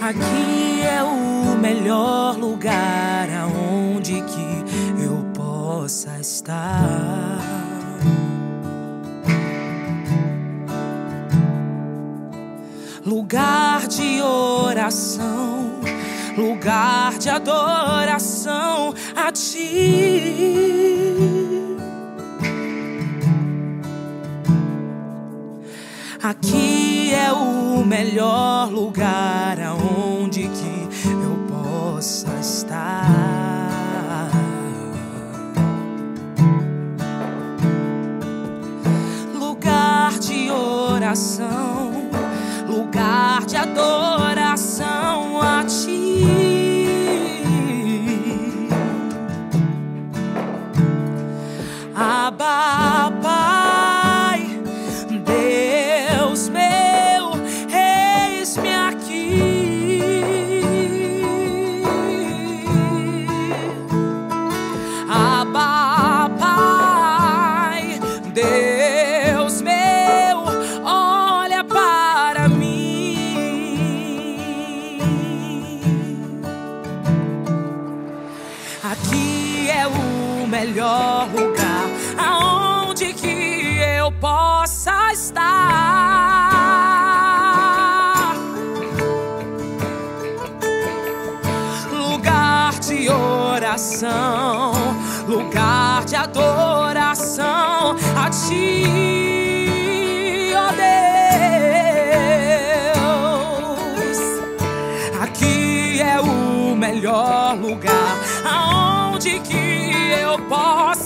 Aqui é o melhor lugar aonde que eu possa estar. Lugar de oração, lugar de adoração a ti. Aqui é o melhor lugar aonde que eu possa estar. Lugar de oração, lugar de adoração melhor lugar aonde que eu possa estar. Lugar de oração, lugar de adoração a ti, ó Deus. Aqui é o melhor lugar aonde que eu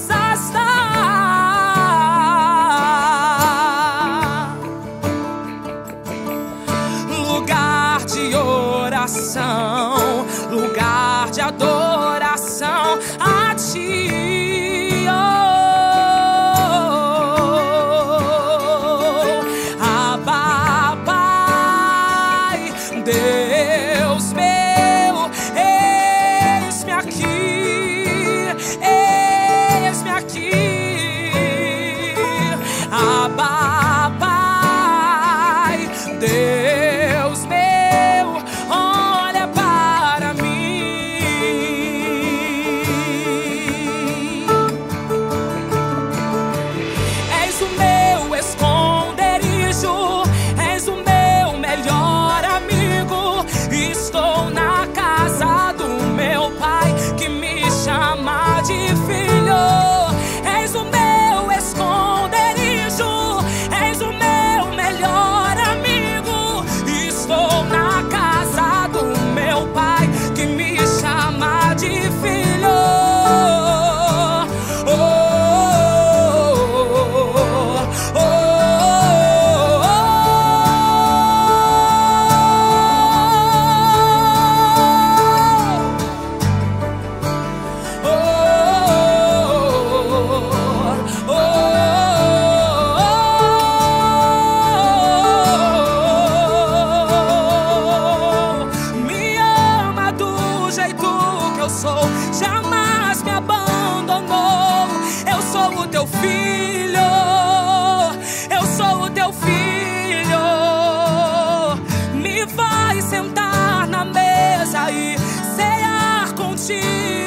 心。